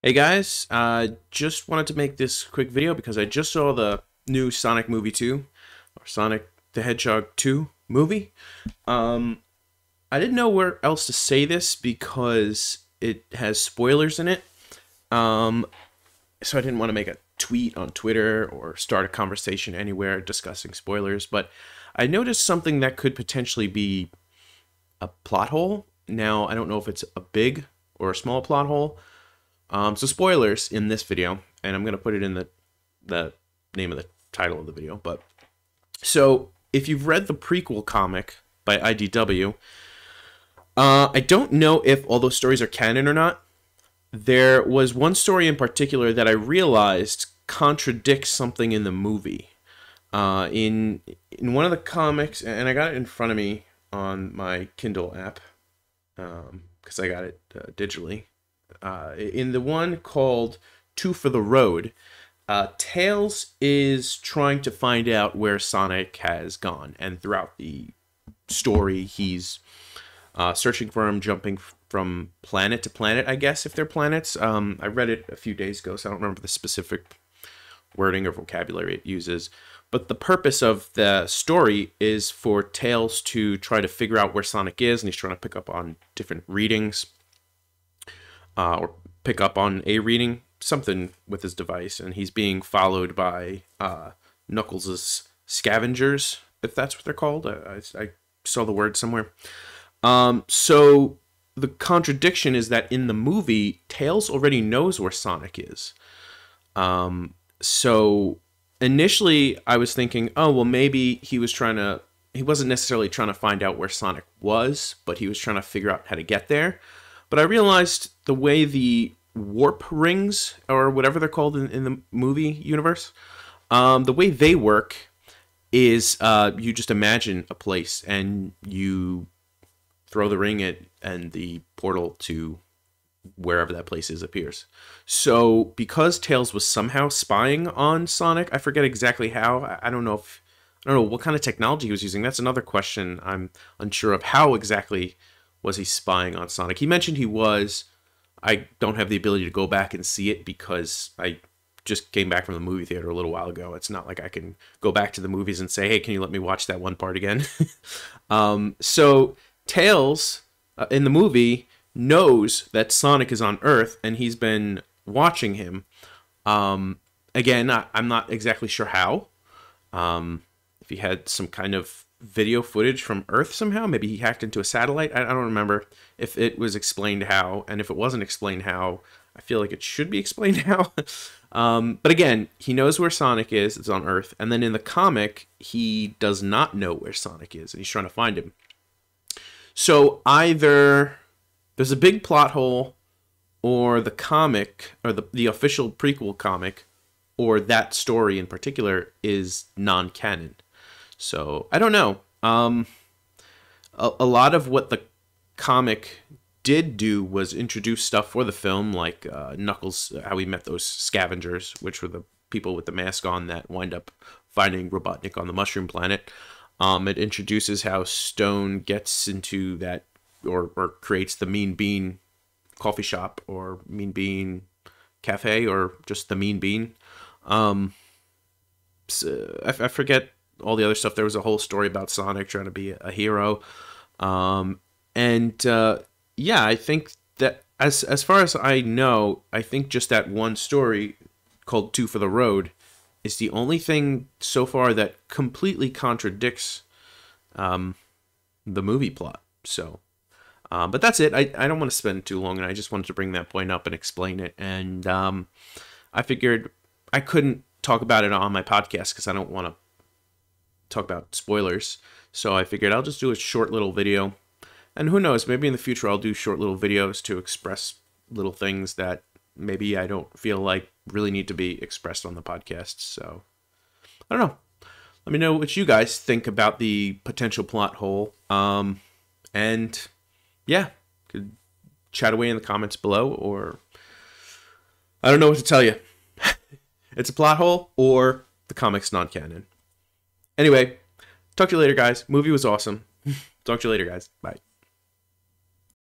Hey guys, uh, just wanted to make this quick video because I just saw the new Sonic movie 2, or Sonic the Hedgehog 2 movie. Um, I didn't know where else to say this because it has spoilers in it. Um, so I didn't want to make a tweet on Twitter or start a conversation anywhere discussing spoilers, but I noticed something that could potentially be a plot hole. Now, I don't know if it's a big or a small plot hole, um, so spoilers in this video, and I'm gonna put it in the the name of the title of the video. But so if you've read the prequel comic by IDW, uh, I don't know if all those stories are canon or not. There was one story in particular that I realized contradicts something in the movie. Uh, in in one of the comics, and I got it in front of me on my Kindle app because um, I got it uh, digitally uh, in the one called Two for the Road, uh, Tails is trying to find out where Sonic has gone, and throughout the story, he's uh, searching for him, jumping from planet to planet. I guess if they're planets. Um, I read it a few days ago, so I don't remember the specific wording or vocabulary it uses. But the purpose of the story is for Tails to try to figure out where Sonic is, and he's trying to pick up on different readings uh, or pick up on a reading something with his device, and he's being followed by uh, Knuckles' scavengers, if that's what they're called. I, I, I saw the word somewhere. Um, so the contradiction is that in the movie, Tails already knows where Sonic is. Um, so initially, I was thinking, oh well, maybe he was trying to. He wasn't necessarily trying to find out where Sonic was, but he was trying to figure out how to get there. But I realized the way the warp rings, or whatever they're called in, in the movie universe, um, the way they work is uh, you just imagine a place and you throw the ring at and the portal to wherever that place is appears. So because Tails was somehow spying on Sonic, I forget exactly how. I don't know if I don't know what kind of technology he was using. That's another question I'm unsure of how exactly was he spying on Sonic? He mentioned he was. I don't have the ability to go back and see it because I just came back from the movie theater a little while ago. It's not like I can go back to the movies and say, "Hey, can you let me watch that one part again?" um, so Tails uh, in the movie knows that Sonic is on Earth, and he's been watching him. Um, again, I, am not exactly sure how. Um, if he had some kind of video footage from Earth somehow. Maybe he hacked into a satellite. I, don't remember if it was explained how, and if it wasn't explained how, I feel like it should be explained how. um, but again, he knows where Sonic is. It's on Earth, and then in the comic, he does not know where Sonic is, and he's trying to find him. So either there's a big plot hole, or the comic, or the the official prequel comic, or that story in particular is non-canon. So I don't know. Um, a, a lot of what the comic did do was introduce stuff for the film, like uh, Knuckles, how he met those scavengers, which were the people with the mask on that wind up finding Robotnik on the Mushroom Planet. Um, it introduces how Stone gets into that or, or creates the Mean Bean coffee shop or Mean Bean cafe or just the Mean Bean. Um, so I, I forget all the other stuff. There was a whole story about Sonic trying to be a hero, um, and uh, yeah, I think that as as far as I know, I think just that one story called Two for the Road is the only thing so far that completely contradicts um, the movie plot. So, uh, but that's it. I, I don't want to spend too long, and I just wanted to bring that point up and explain it. And um, I figured I couldn't talk about it on my podcast because I don't want to talk about spoilers. So I figured I'll just do a short little video. And who knows, maybe in the future I'll do short little videos to express little things that maybe I don't feel like really need to be expressed on the podcast. So I don't know. Let me know what you guys think about the potential plot hole. Um, and yeah, could chat away in the comments below, or I don't know what to tell you. it's a plot hole, or the comic's non canon. Anyway, talk to you later, guys. Movie was awesome. talk to you later, guys. Bye.